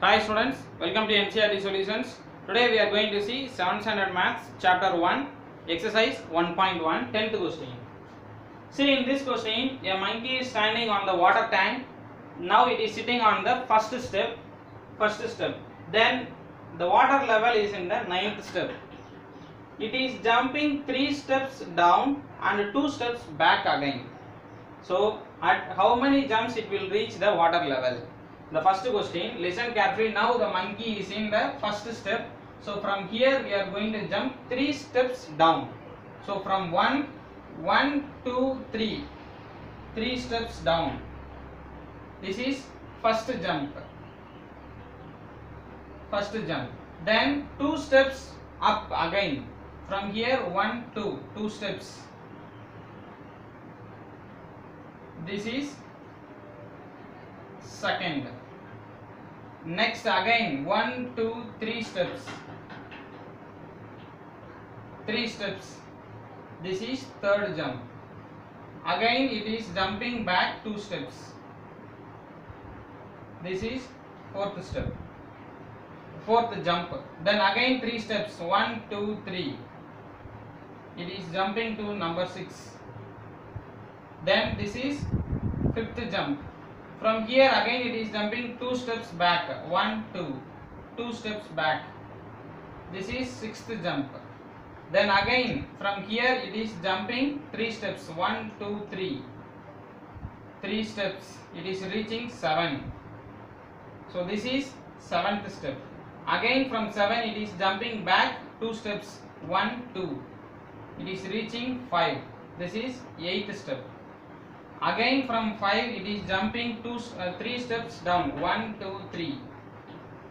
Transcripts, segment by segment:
Hi students, welcome to NCERT Solutions. Today we are going to see 7th standard maths chapter 1 exercise 1.1 10th question. See in this question a monkey is standing on the water tank. Now it is sitting on the first step. First step. Then the water level is in the ninth step. It is jumping 3 steps down and 2 steps back again. So at how many jumps it will reach the water level? The first question, listen carefully. Now the monkey is in the first step. So from here we are going to jump three steps down. So from one, one, two, three, three steps down. This is first jump. First jump. Then two steps up again. From here one, two, two steps. This is second next again one two three steps. Three steps. This is third jump. Again it is jumping back two steps. This is fourth step. Fourth jump. Then again three steps. One two three. It is jumping to number six. Then this is fifth jump from here again it is jumping two steps back. One two. Two steps back. This is sixth jump. Then again from here it is jumping three steps. One two three. Three steps. It is reaching seven. So this is seventh step. Again from seven it is jumping back two steps. One two. It is reaching five. This is eighth step again from 5 it is jumping two uh, 3 steps down. 1 2 3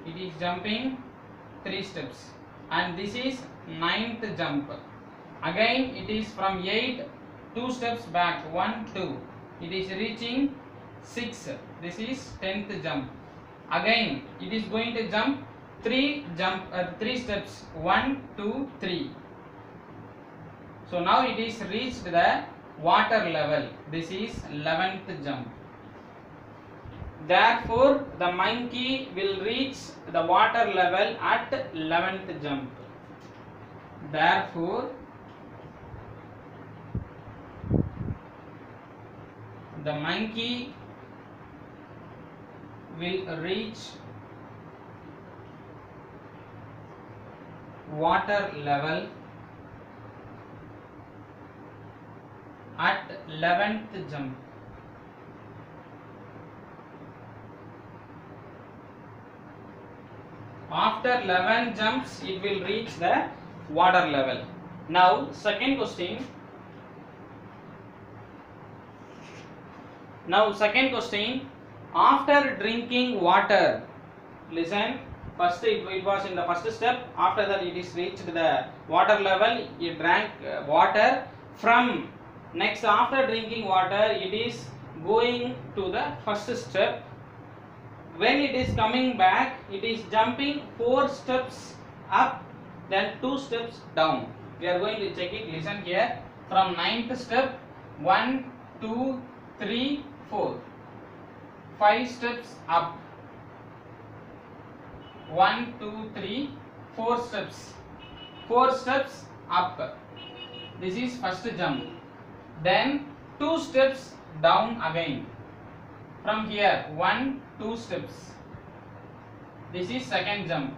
it is jumping 3 steps. And this is ninth jump. Again it is from 8 2 steps back. 1 2 it is reaching 6 this is 10th jump. Again it is going to jump 3 jump uh, 3 steps. 1 2 3 so now it is reached the water level. This is 11th jump. Therefore the monkey will reach the water level at 11th jump. Therefore the monkey will reach water level 11th jump. After 11 jumps, it will reach the water level. Now, second question. Now, second question. After drinking water, listen. First, it, it was in the first step. After that, it is reached the water level. It drank uh, water from next after drinking water it is going to the first step. When it is coming back it is jumping four steps up then two steps down. We are going to check it. Listen here. From ninth step one two three four. Five steps up. One two three four steps. Four steps up. This is first jump then two steps down again. From here one two steps. This is second jump.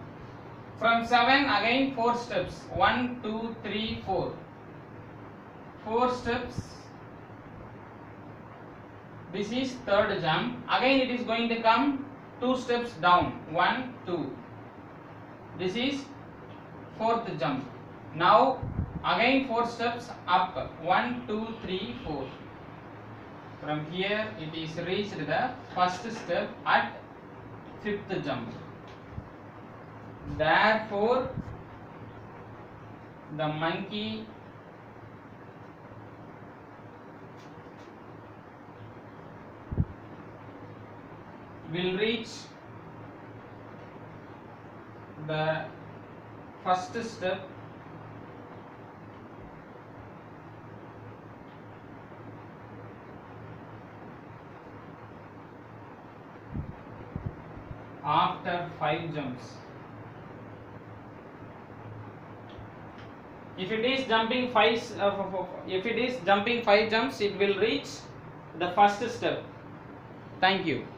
From seven again four steps. One two three four. Four steps. This is third jump. Again it is going to come two steps down. One two. This is fourth jump. Now again four steps up. One two three four. From here it is reached the first step at fifth jump. Therefore the monkey will reach the first step after 5 jumps. If it is jumping 5 s- uh, if it is jumping 5 jumps it will reach the first step. Thank you